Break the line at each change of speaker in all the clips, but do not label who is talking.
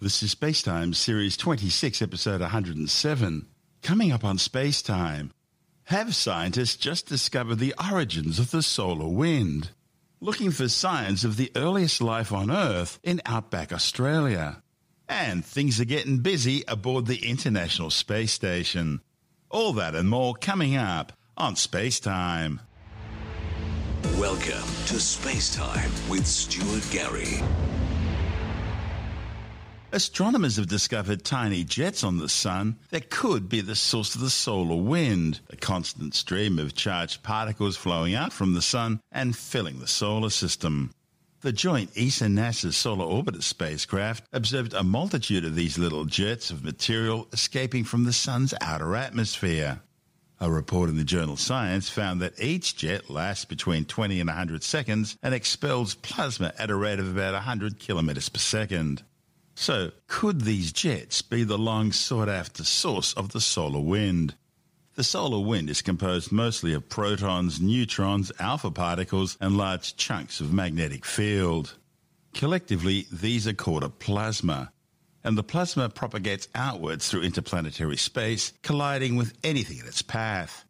This is Spacetime Series 26, Episode 107. Coming up on Spacetime, have scientists just discovered the origins of the solar wind? Looking for signs of the earliest life on Earth in outback Australia. And things are getting busy aboard the International Space Station. All that and more coming up on Spacetime.
Welcome to Space Time with Stuart Gary.
Astronomers have discovered tiny jets on the Sun that could be the source of the solar wind, a constant stream of charged particles flowing out from the Sun and filling the solar system. The joint ESA-NASA Solar Orbiter spacecraft observed a multitude of these little jets of material escaping from the Sun's outer atmosphere. A report in the journal Science found that each jet lasts between 20 and 100 seconds and expels plasma at a rate of about 100 kilometers per second. So, could these jets be the long sought after source of the solar wind? The solar wind is composed mostly of protons, neutrons, alpha particles, and large chunks of magnetic field. Collectively, these are called a plasma, and the plasma propagates outwards through interplanetary space, colliding with anything in its path.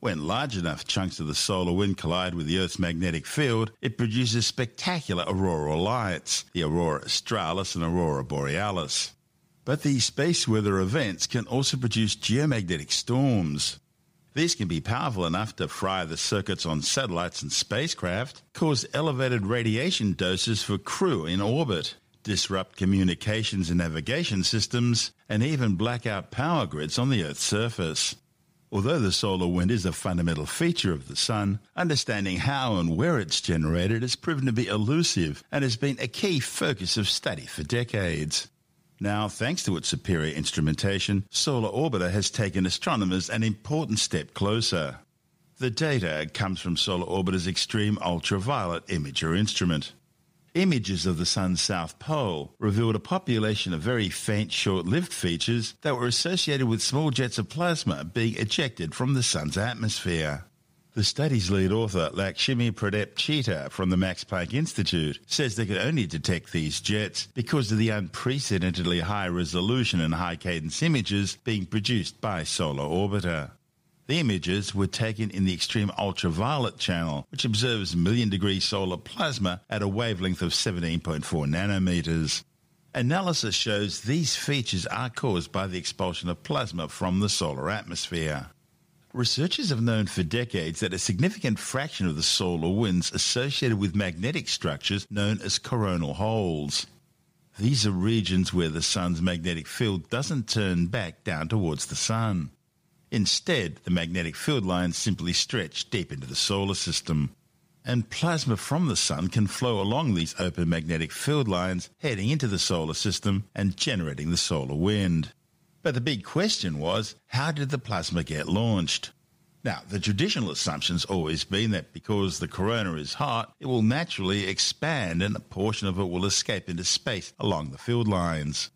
When large enough chunks of the solar wind collide with the Earth's magnetic field, it produces spectacular auroral lights, the aurora australis and aurora borealis. But these space weather events can also produce geomagnetic storms. These can be powerful enough to fry the circuits on satellites and spacecraft, cause elevated radiation doses for crew in orbit, disrupt communications and navigation systems, and even black out power grids on the Earth's surface. Although the solar wind is a fundamental feature of the Sun, understanding how and where it's generated has proven to be elusive and has been a key focus of study for decades. Now, thanks to its superior instrumentation, Solar Orbiter has taken astronomers an important step closer. The data comes from Solar Orbiter's Extreme Ultraviolet Imager instrument. Images of the Sun's south pole revealed a population of very faint, short lived features that were associated with small jets of plasma being ejected from the Sun's atmosphere. The study's lead author, Lakshmi Pradeep Chitta from the Max Planck Institute, says they could only detect these jets because of the unprecedentedly high resolution and high cadence images being produced by Solar Orbiter. The images were taken in the extreme ultraviolet channel, which observes million degree solar plasma at a wavelength of 17.4 nanometers. Analysis shows these features are caused by the expulsion of plasma from the solar atmosphere. Researchers have known for decades that a significant fraction of the solar winds associated with magnetic structures known as coronal holes. These are regions where the sun's magnetic field doesn't turn back down towards the sun. Instead, the magnetic field lines simply stretch deep into the solar system. And plasma from the sun can flow along these open magnetic field lines, heading into the solar system and generating the solar wind. But the big question was how did the plasma get launched? Now, the traditional assumption's always been that because the corona is hot, it will naturally expand and a portion of it will escape into space along the field lines.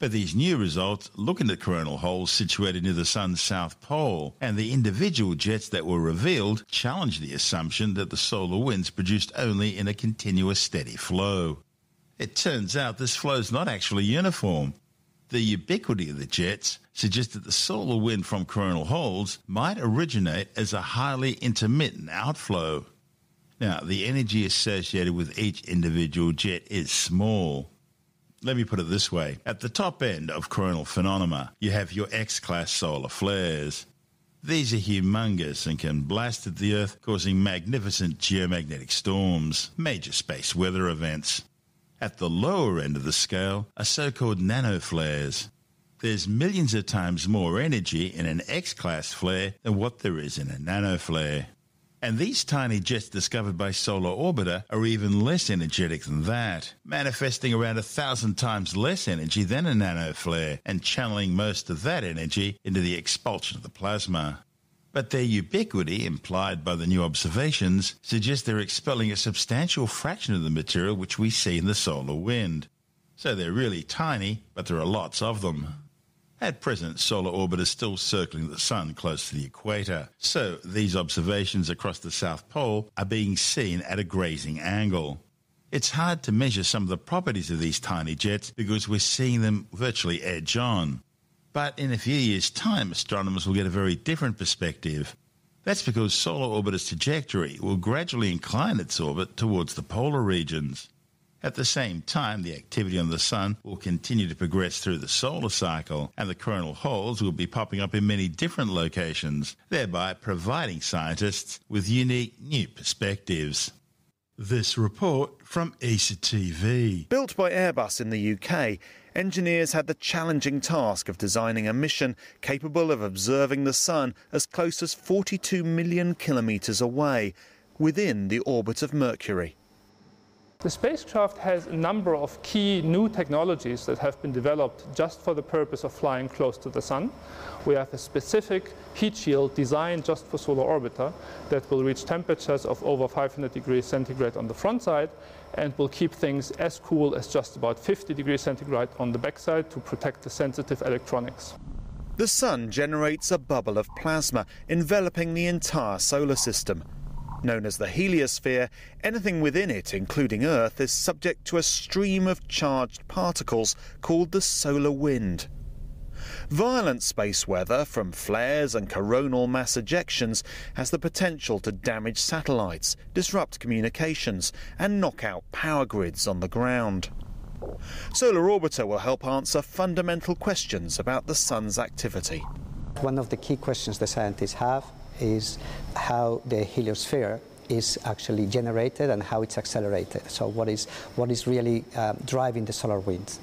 But these new results look into coronal holes situated near the sun's south pole, and the individual jets that were revealed challenge the assumption that the solar winds produced only in a continuous steady flow. It turns out this flow is not actually uniform. The ubiquity of the jets suggests that the solar wind from coronal holes might originate as a highly intermittent outflow. Now, the energy associated with each individual jet is small. Let me put it this way. At the top end of coronal phenomena, you have your X-class solar flares. These are humongous and can blast at the Earth, causing magnificent geomagnetic storms, major space weather events. At the lower end of the scale are so-called nanoflares. There's millions of times more energy in an X-class flare than what there is in a nanoflare. And these tiny jets discovered by Solar Orbiter are even less energetic than that, manifesting around a thousand times less energy than a nanoflare and channeling most of that energy into the expulsion of the plasma. But their ubiquity, implied by the new observations, suggests they're expelling a substantial fraction of the material which we see in the solar wind. So they're really tiny, but there are lots of them. At present, Solar Orbiter is still circling the Sun close to the equator, so these observations across the South Pole are being seen at a grazing angle. It's hard to measure some of the properties of these tiny jets because we're seeing them virtually edge on. But in a few years' time, astronomers will get a very different perspective. That's because Solar Orbiter's trajectory will gradually incline its orbit towards the polar regions. At the same time, the activity on the Sun will continue to progress through the solar cycle, and the coronal holes will be popping up in many different locations, thereby providing scientists with unique new perspectives. This report from ESA TV.
Built by Airbus in the UK, engineers had the challenging task of designing a mission capable of observing the Sun as close as 42 million kilometres away, within the orbit of Mercury.
The spacecraft has a number of key new technologies that have been developed just for the purpose of flying close to the Sun. We have a specific heat shield designed just for Solar Orbiter that will reach temperatures of over 500 degrees centigrade on the front side and will keep things as cool as just about 50 degrees centigrade on the backside to protect the sensitive electronics.
The Sun generates a bubble of plasma enveloping the entire solar system. Known as the heliosphere, anything within it, including Earth, is subject to a stream of charged particles called the solar wind. Violent space weather from flares and coronal mass ejections has the potential to damage satellites, disrupt communications, and knock out power grids on the ground. Solar Orbiter will help answer fundamental questions about the Sun's activity.
One of the key questions the scientists have is how the heliosphere is actually generated and how it's accelerated. So what is, what is really um, driving the solar winds?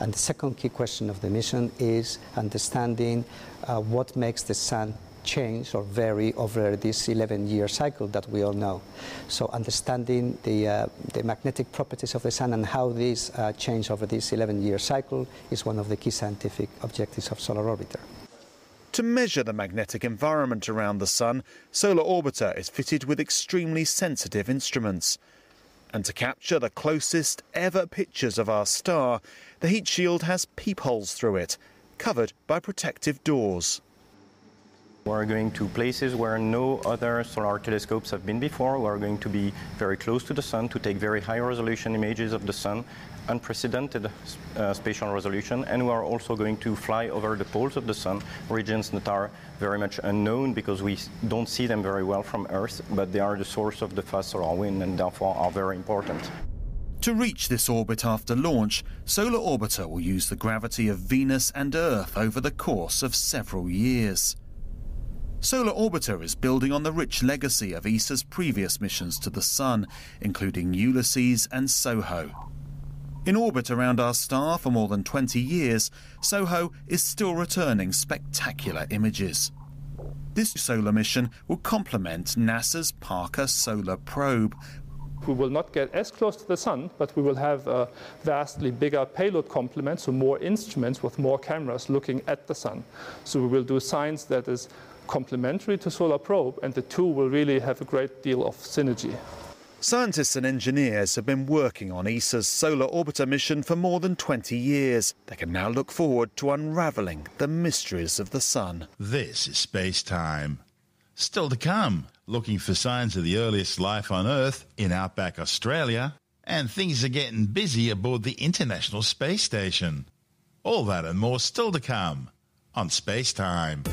And the second key question of the mission is understanding uh, what makes the sun change or vary over this 11-year cycle that we all know. So understanding the, uh, the magnetic properties of the sun and how these uh, change over this 11-year cycle is one of the key scientific objectives of Solar Orbiter.
To measure the magnetic environment around the Sun, Solar Orbiter is fitted with extremely sensitive instruments. And to capture the closest ever pictures of our star, the heat shield has peepholes through it, covered by protective doors.
We're going to places where no other solar telescopes have been before. We're going to be very close to the sun to take very high resolution images of the sun, unprecedented uh, spatial resolution, and we are also going to fly over the poles of the sun, regions that are very much unknown because we don't see them very well from Earth, but they are the source of the fast solar wind and therefore are very important.
To reach this orbit after launch, Solar Orbiter will use the gravity of Venus and Earth over the course of several years. Solar Orbiter is building on the rich legacy of ESA's previous missions to the Sun, including Ulysses and SOHO. In orbit around our star for more than 20 years, SOHO is still returning spectacular images. This solar mission will complement NASA's Parker Solar Probe.
We will not get as close to the sun, but we will have a vastly bigger payload complement, so more instruments with more cameras looking at the sun. So we will do science that is complementary to Solar Probe, and the two will really have a great deal of synergy.
Scientists and engineers have been working on ESA's Solar Orbiter mission for more than 20 years. They can now look forward to unravelling the mysteries of the Sun.
This is Space Time. Still to come, looking for signs of the earliest life on Earth in outback Australia, and things are getting busy aboard the International Space Station. All that and more still to come on Space Time.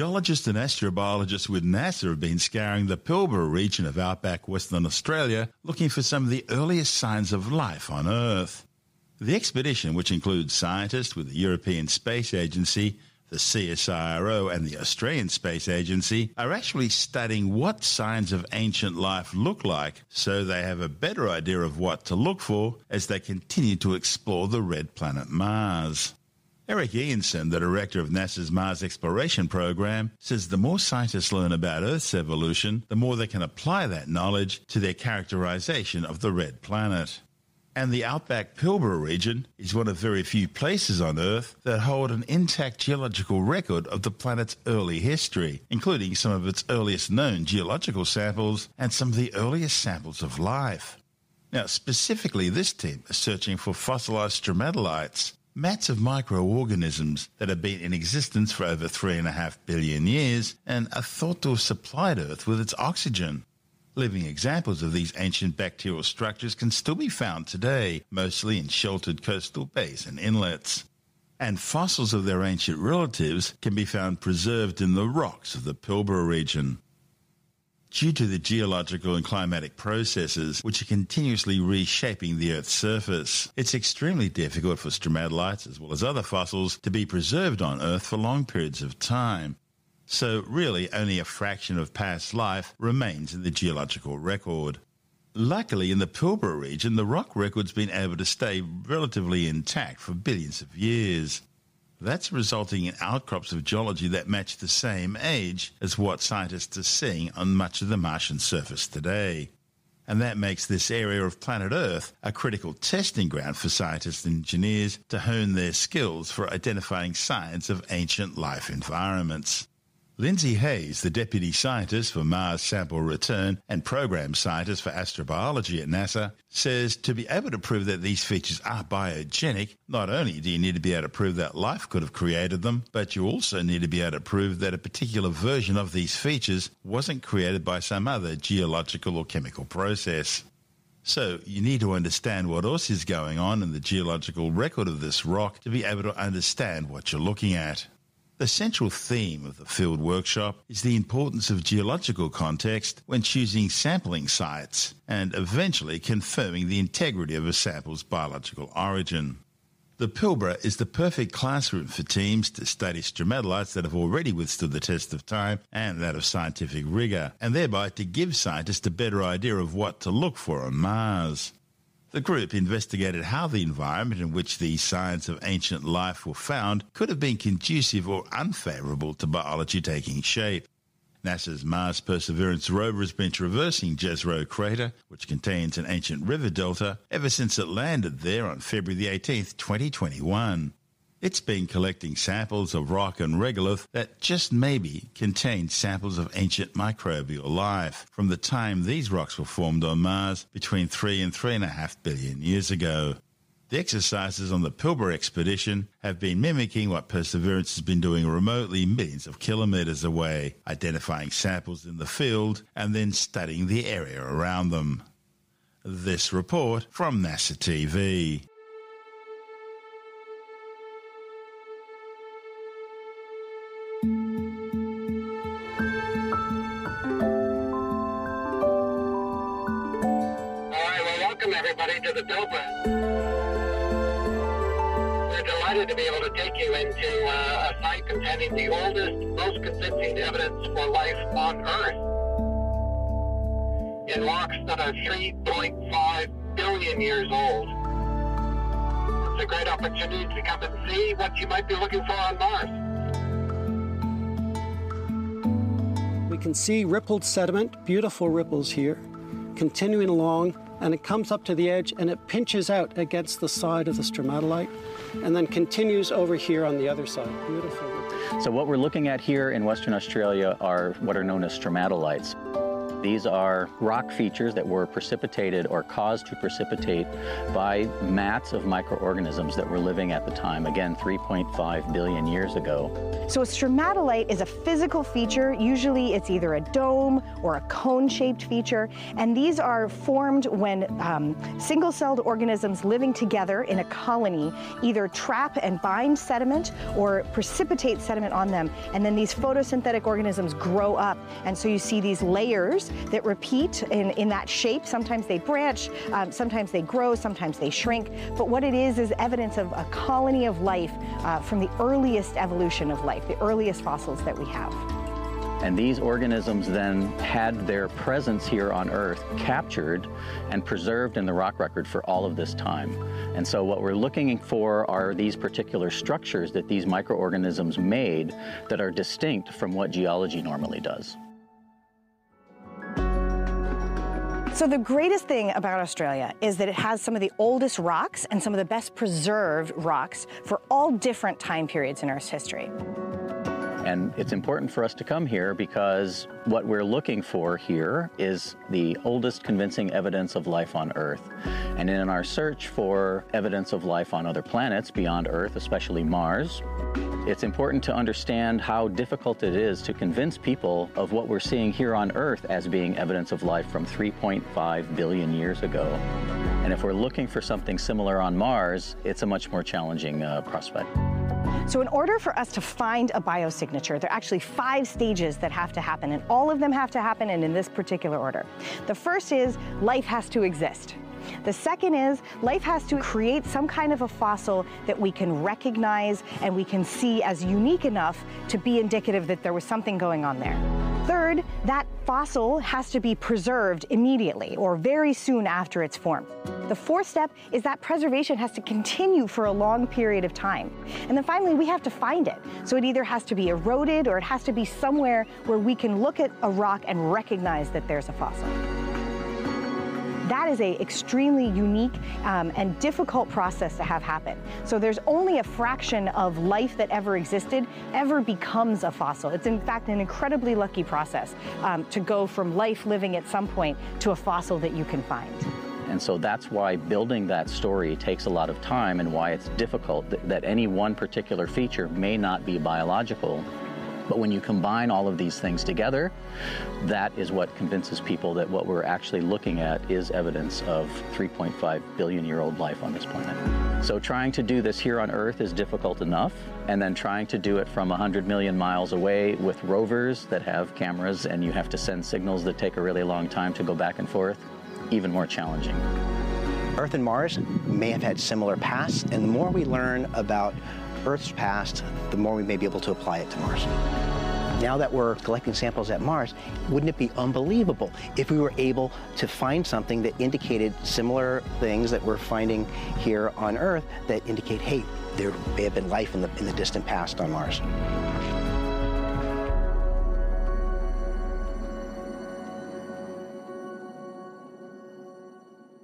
Geologists and astrobiologists with NASA have been scouring the Pilbara region of outback Western Australia looking for some of the earliest signs of life on Earth. The expedition, which includes scientists with the European Space Agency, the CSIRO, and the Australian Space Agency, are actually studying what signs of ancient life look like so they have a better idea of what to look for as they continue to explore the red planet Mars. Eric Ianson, the director of NASA's Mars Exploration Program, says the more scientists learn about Earth's evolution, the more they can apply that knowledge to their characterization of the red planet. And the outback Pilbara region is one of very few places on Earth that hold an intact geological record of the planet's early history, including some of its earliest known geological samples and some of the earliest samples of life. Now, specifically, this team is searching for fossilized stromatolites, mats of microorganisms that have been in existence for over 3.5 billion years and are thought to have supplied Earth with its oxygen. Living examples of these ancient bacterial structures can still be found today, mostly in sheltered coastal bays and inlets. And fossils of their ancient relatives can be found preserved in the rocks of the Pilbara region. Due to the geological and climatic processes which are continuously reshaping the Earth's surface, it's extremely difficult for stromatolites as well as other fossils to be preserved on Earth for long periods of time. So, really, only a fraction of past life remains in the geological record. Luckily, in the Pilbara region, the rock record's been able to stay relatively intact for billions of years. That's resulting in outcrops of geology that match the same age as what scientists are seeing on much of the Martian surface today. And that makes this area of planet Earth a critical testing ground for scientists and engineers to hone their skills for identifying signs of ancient life environments. Lindsay Hayes, the deputy scientist for Mars Sample Return and program scientist for astrobiology at NASA, says to be able to prove that these features are biogenic, not only do you need to be able to prove that life could have created them, but you also need to be able to prove that a particular version of these features wasn't created by some other geological or chemical process. So you need to understand what else is going on in the geological record of this rock to be able to understand what you're looking at. The central theme of the field workshop is the importance of geological context when choosing sampling sites and eventually confirming the integrity of a sample's biological origin. The Pilbara is the perfect classroom for teams to study stromatolites that have already withstood the test of time and that of scientific rigour, and thereby to give scientists a better idea of what to look for on Mars. The group investigated how the environment in which these signs of ancient life were found could have been conducive or unfavourable to biology taking shape. NASA's Mars Perseverance rover has been traversing Jezero Crater, which contains an ancient river delta, ever since it landed there on February 18, 2021. It's been collecting samples of rock and regolith that just maybe contain samples of ancient microbial life from the time these rocks were formed on Mars between 3 and 3.5 billion years ago. The exercises on the Pilbara expedition have been mimicking what Perseverance has been doing remotely millions of kilometres away, identifying samples in the field and then studying the area around them. This report from NASA TV.
To. We're delighted to be able to take you into uh, a site containing the oldest, most convincing evidence for life on Earth. In rocks that are 3.5 billion years old. It's a great opportunity to come and see what you might be looking for on Mars.
We can see rippled sediment, beautiful ripples here, continuing along and it comes up to the edge and it pinches out against the side of the stromatolite and then continues over here on the other side. Beautiful.
So what we're looking at here in Western Australia are what are known as stromatolites. These are rock features that were precipitated or caused to precipitate by mats of microorganisms that were living at the time, again, 3.5 billion years ago.
So a stromatolite is a physical feature. Usually it's either a dome or a cone-shaped feature, and these are formed when um, single-celled organisms living together in a colony either trap and bind sediment or precipitate sediment on them, and then these photosynthetic organisms grow up, and so you see these layers that repeat in, in that shape. Sometimes they branch, um, sometimes they grow, sometimes they shrink. But what it is is evidence of a colony of life uh, from the earliest evolution of life, the earliest fossils that we have.
And these organisms then had their presence here on Earth captured and preserved in the rock record for all of this time. And so what we're looking for are these particular structures that these microorganisms made that are distinct from what geology normally does.
So the greatest thing about Australia is that it has some of the oldest rocks and some of the best preserved rocks for all different time periods in Earth's history.
And it's important for us to come here because what we're looking for here is the oldest convincing evidence of life on Earth. And in our search for evidence of life on other planets beyond Earth, especially Mars, it's important to understand how difficult it is to convince people of what we're seeing here on Earth as being evidence of life from 3.5 billion years ago. And if we're looking for something similar on Mars, it's a much more challenging uh, prospect.
So in order for us to find a biosignature, there are actually five stages that have to happen, and all of them have to happen and in this particular order. The first is life has to exist. The second is life has to create some kind of a fossil that we can recognize and we can see as unique enough to be indicative that there was something going on there. Third, that fossil has to be preserved immediately or very soon after it's formed. The fourth step is that preservation has to continue for a long period of time. And then finally, we have to find it. So it either has to be eroded or it has to be somewhere where we can look at a rock and recognize that there's a fossil. That is a extremely unique um, and difficult process to have happen. So there's only a fraction of life that ever existed ever becomes a fossil. It's in fact an incredibly lucky process um, to go from life living at some point to a fossil that you can find.
And so that's why building that story takes a lot of time and why it's difficult that, that any one particular feature may not be biological but when you combine all of these things together, that is what convinces people that what we're actually looking at is evidence of 3.5 billion year old life on this planet. So trying to do this here on Earth is difficult enough, and then trying to do it from 100 million miles away with rovers that have cameras and you have to send signals that take a really long time to go back and forth, even more challenging.
Earth and Mars may have had similar pasts, and the more we learn about Earth's past, the more we may be able to apply it to Mars. Now that we're collecting samples at Mars, wouldn't it be unbelievable if we were able to find something that indicated similar things that we're finding here on Earth that indicate, hey, there may have been life in the, in the distant past on Mars.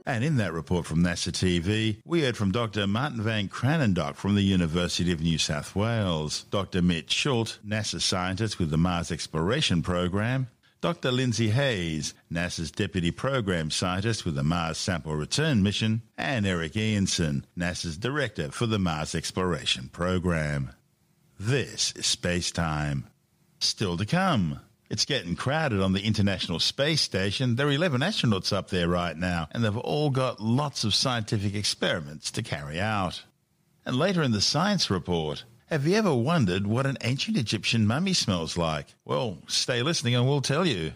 And in that report from NASA TV, we heard from Dr. Martin van Kranendonk from the University of New South Wales, Dr. Mitch Schulte, NASA scientist with the Mars Exploration Program, Dr. Lindsay Hayes, NASA's Deputy Program Scientist with the Mars Sample Return Mission, and Eric Ianson, NASA's Director for the Mars Exploration Program. This is Space Time. Still to come. It's getting crowded on the International Space Station. There are 11 astronauts up there right now, and they've all got lots of scientific experiments to carry out. And later in the science report, have you ever wondered what an ancient Egyptian mummy smells like? Well, stay listening and we'll tell you.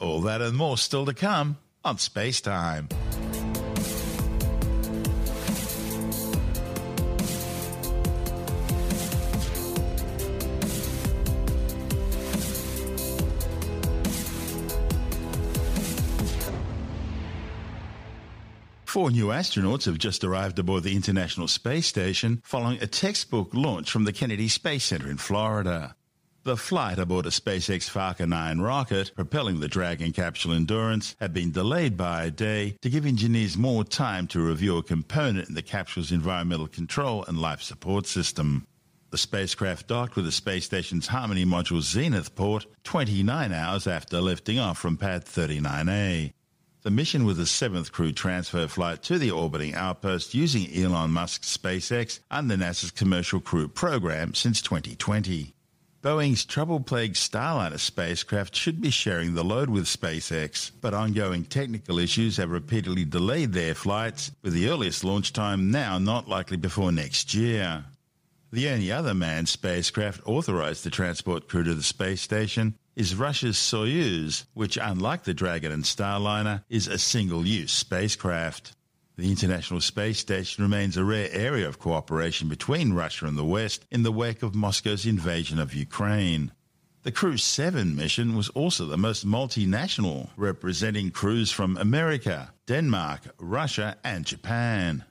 All that and more still to come on Space Time. Four new astronauts have just arrived aboard the International Space Station following a textbook launch from the Kennedy Space Center in Florida. The flight aboard a SpaceX Falcon 9 rocket propelling the Dragon capsule Endurance had been delayed by a day to give engineers more time to review a component in the capsule's environmental control and life support system. The spacecraft docked with the space station's Harmony Module Zenith port 29 hours after lifting off from Pad 39A. The mission was the seventh crew transfer flight to the orbiting outpost using Elon Musk's SpaceX and the NASA's Commercial Crew program since 2020. Boeing's trouble-plagued Starliner spacecraft should be sharing the load with SpaceX, but ongoing technical issues have repeatedly delayed their flights, with the earliest launch time now not likely before next year. The only other manned spacecraft authorized to transport crew to the space station is Russia's Soyuz, which, unlike the Dragon and Starliner, is a single use spacecraft. The International Space Station remains a rare area of cooperation between Russia and the West in the wake of Moscow's invasion of Ukraine. The Crew 7 mission was also the most multinational, representing crews from America, Denmark, Russia, and Japan.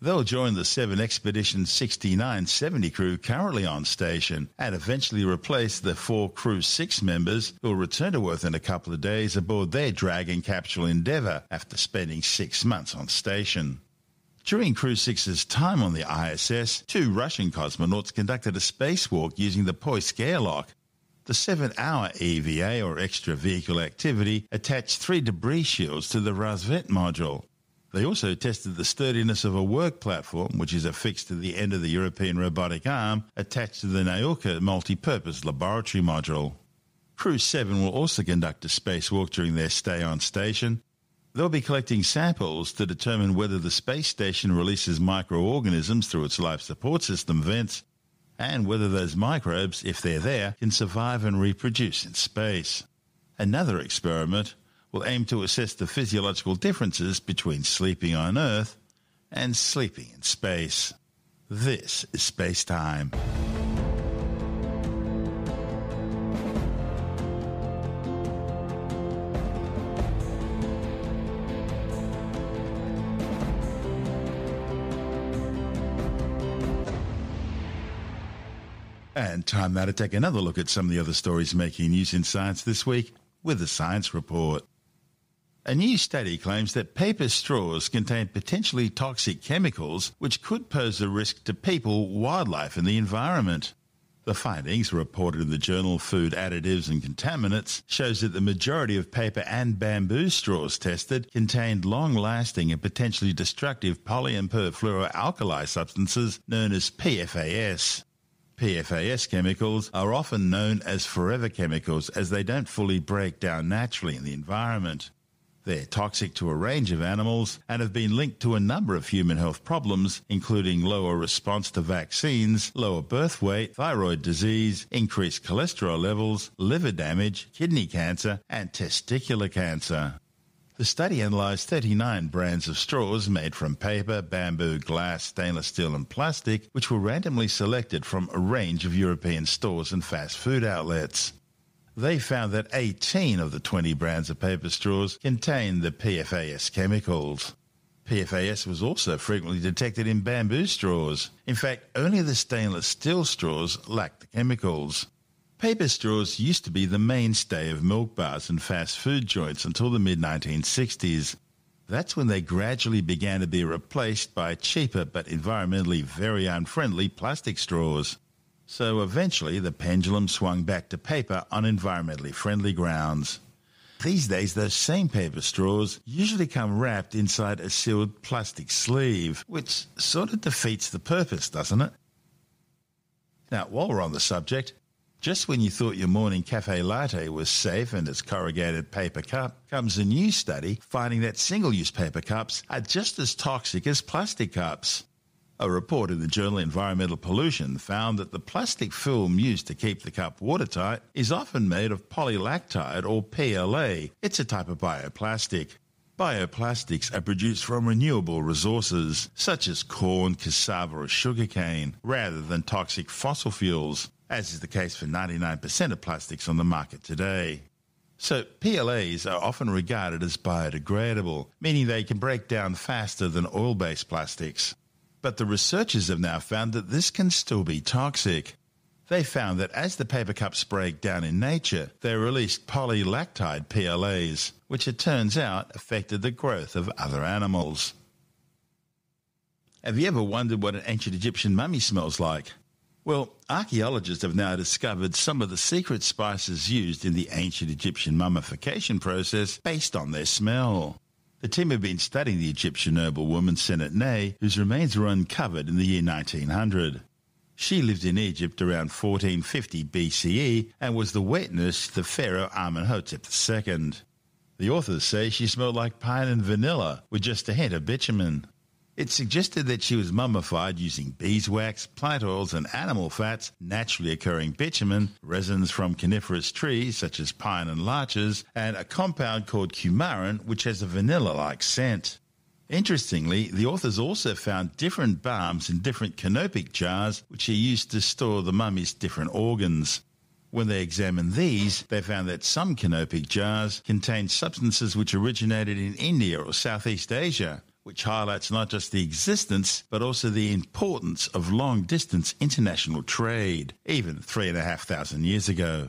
They'll join the 7 Expedition 6970 crew currently on station and eventually replace the four Crew 6 members who'll return to Earth in a couple of days aboard their Dragon capsule Endeavour after spending six months on station. During Crew 6's time on the ISS, two Russian cosmonauts conducted a spacewalk using the Poisk airlock. The seven hour EVA or extra vehicle activity attached three debris shields to the Rassvet module. They also tested the sturdiness of a work platform, which is affixed to the end of the European robotic arm attached to the Nauka multi-purpose laboratory module. Crew 7 will also conduct a spacewalk during their stay on station. They'll be collecting samples to determine whether the space station releases microorganisms through its life support system vents and whether those microbes, if they're there, can survive and reproduce in space. Another experiment will aim to assess the physiological differences between sleeping on Earth and sleeping in space. This is Space Time. And time now to take another look at some of the other stories making news in science this week with the Science Report. A new study claims that paper straws contain potentially toxic chemicals which could pose a risk to people, wildlife, and the environment. The findings, reported in the journal Food Additives and Contaminants, shows that the majority of paper and bamboo straws tested contained long-lasting and potentially destructive poly and perfluoroalkyl substances known as PFAS. PFAS chemicals are often known as forever chemicals as they don't fully break down naturally in the environment. They're toxic to a range of animals and have been linked to a number of human health problems, including lower response to vaccines, lower birth weight, thyroid disease, increased cholesterol levels, liver damage, kidney cancer, and testicular cancer. The study analysed 39 brands of straws made from paper, bamboo, glass, stainless steel, and plastic, which were randomly selected from a range of European stores and fast food outlets. They found that 18 of the 20 brands of paper straws contained the PFAS chemicals. PFAS was also frequently detected in bamboo straws. In fact, only the stainless steel straws lacked the chemicals. Paper straws used to be the mainstay of milk bars and fast food joints until the mid 1960s. That's when they gradually began to be replaced by cheaper but environmentally very unfriendly plastic straws. So eventually the pendulum swung back to paper on environmentally friendly grounds. These days, those same paper straws usually come wrapped inside a sealed plastic sleeve, which sort of defeats the purpose, doesn't it? Now, while we're on the subject, just when you thought your morning cafe latte was safe and its corrugated paper cup, comes a new study finding that single use paper cups are just as toxic as plastic cups. A report in the journal Environmental Pollution found that the plastic film used to keep the cup watertight is often made of polylactide or PLA. It's a type of bioplastic. Bioplastics are produced from renewable resources, such as corn, cassava, or sugarcane, rather than toxic fossil fuels as is the case for 99% of plastics on the market today. So, PLAs are often regarded as biodegradable, meaning they can break down faster than oil based plastics. But the researchers have now found that this can still be toxic. They found that as the paper cups break down in nature, they released polylactide PLAs, which it turns out affected the growth of other animals. Have you ever wondered what an ancient Egyptian mummy smells like? Well, archaeologists have now discovered some of the secret spices used in the ancient Egyptian mummification process based on their smell. The team have been studying the Egyptian noblewoman Senetnay, whose remains were uncovered in the year 1900. She lived in Egypt around 1450 BCE and was the wet nurse to Pharaoh Amenhotep II. The authors say she smelled like pine and vanilla with just a hint of bitumen. It suggested that she was mummified using beeswax, plant oils, and animal fats, naturally occurring bitumen, resins from coniferous trees such as pine and larches, and a compound called coumarin, which has a vanilla like scent. Interestingly, the authors also found different balms in different canopic jars, which are used to store the mummy's different organs. When they examined these, they found that some canopic jars contained substances which originated in India or Southeast Asia, which highlights not just the existence but also the importance of long distance international trade, even three and a half thousand years ago.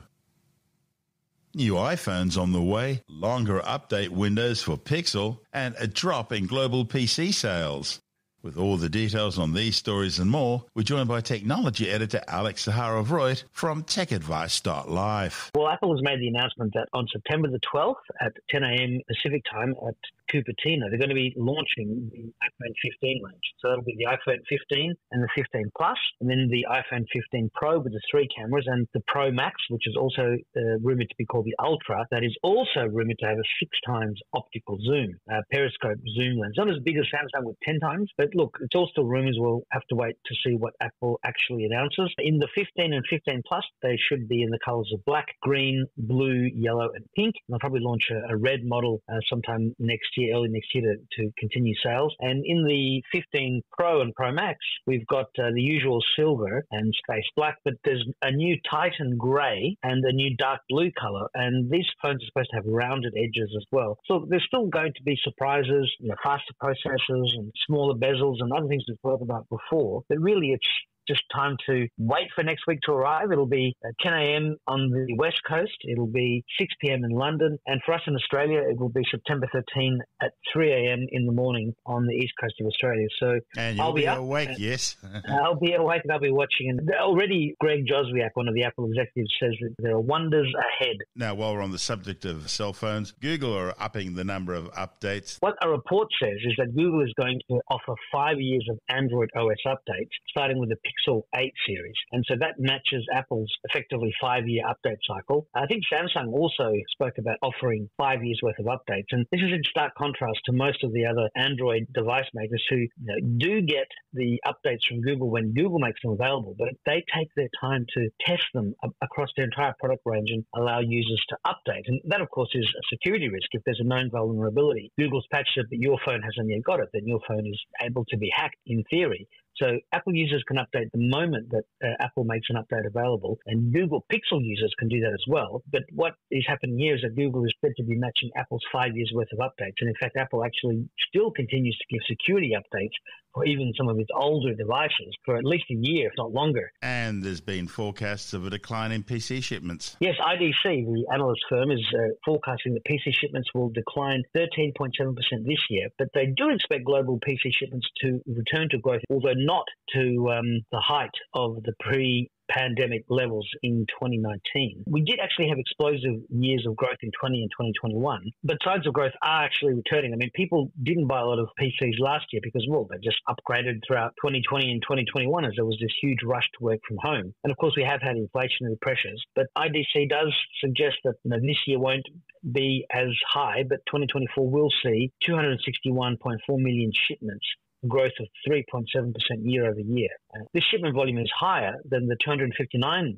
New iPhones on the way, longer update windows for Pixel, and a drop in global PC sales. With all the details on these stories and more, we're joined by technology editor Alex Zaharov-Reutt from TechAdvice.life.
Well, Apple has made the announcement that on September the 12th at 10 a.m. Pacific time at Cupertino, they're going to be launching the iPhone 15 range. So that'll be the iPhone 15 and the 15 Plus, and then the iPhone 15 Pro with the three cameras, and the Pro Max, which is also uh, rumored to be called the Ultra, that is also rumored to have a six times optical zoom, uh, periscope zoom lens. Not as big as Samsung with 10 times, but look, it's all still rumors. We'll have to wait to see what Apple actually announces. In the 15 and 15 Plus, they should be in the colors of black, green, blue, yellow, and pink. And they'll probably launch a, a red model uh, sometime next year, early next year, to, to continue sales. And in the 15 Pro and Pro Max, we've got uh, the usual silver and space black, but there's a new Titan grey and a new dark blue color. And these phones are supposed to have rounded edges as well. So there's still going to be surprises, you know, faster processors and smaller bezels and other things we've talked about before. But really, it's just time to wait for next week to arrive. It'll be uh, 10 a.m. on the West Coast. It'll be 6 p.m. in London. And for us in Australia, it will be September 13 at 3 a.m. in the morning on the East Coast of Australia. So
and you'll
I'll
be,
be
awake, yes.
I'll be awake and I'll be watching. And already Greg Joswiak, one of the Apple executives, says that there are wonders ahead.
Now, while we're on the subject of cell phones, Google are upping the number of updates.
What a report says is that Google is going to offer five years of Android OS updates, starting with the Pixel 8 series. And so that matches Apple's effectively five year update cycle. I think Samsung also spoke about offering five years worth of updates. And this is in stark contrast to most of the other Android device makers who you know, do get the updates from Google when Google makes them available, but they take their time to test them across their entire product range and allow users to update. And that, of course, is a security risk. If there's a known vulnerability, Google's patched it, but your phone hasn't yet got it, then your phone is able to be hacked in theory. So Apple users can update the moment that uh, Apple makes an update available, and Google Pixel users can do that as well. But what is happening here is that Google is said to be matching Apple's five years worth of updates, and in fact, Apple actually still continues to give security updates for even some of its older devices for at least a year, if not longer.
And there's been forecasts of a decline in PC shipments.
Yes, IDC, the analyst firm, is uh, forecasting that PC shipments will decline 13.7% this year, but they do expect global PC shipments to return to growth, although not to um, the height of the pre pandemic levels in 2019. We did actually have explosive years of growth in 20 and 2021, but signs of growth are actually returning. I mean, people didn't buy a lot of PCs last year because, well, they just upgraded throughout 2020 and 2021 as there was this huge rush to work from home. And of course, we have had inflationary pressures, but IDC does suggest that you know, this year won't be as high, but 2024 will see 261.4 million shipments growth of 3.7% year over year. Uh, this shipment volume is higher than the 259.6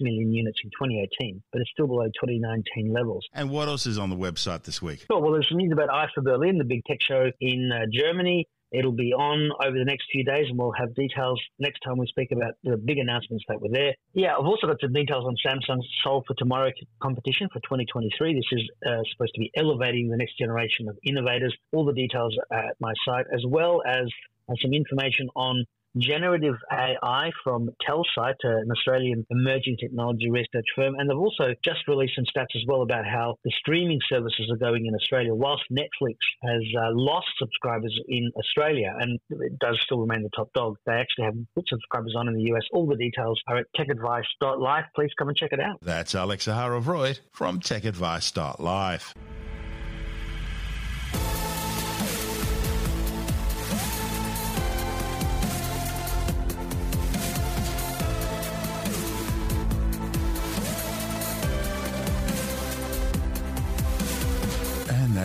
million units in 2018, but it's still below 2019 levels.
And what else is on the website this week?
Sure, well, there's some news about IFA Berlin, the big tech show in uh, Germany. It'll be on over the next few days, and we'll have details next time we speak about the big announcements that were there. Yeah, I've also got some details on Samsung's Solve for Tomorrow competition for 2023. This is uh, supposed to be elevating the next generation of innovators. All the details at my site, as well as uh, some information on generative AI from Telsyte, an Australian emerging technology research firm. And they've also just released some stats as well about how the streaming services are going in Australia. Whilst Netflix has uh, lost subscribers in Australia and it does still remain the top dog, they actually have put subscribers on in the US. All the details are at techadvice.life. Please come and check it out.
That's Alex Zaharov-Reutt from techadvice.life.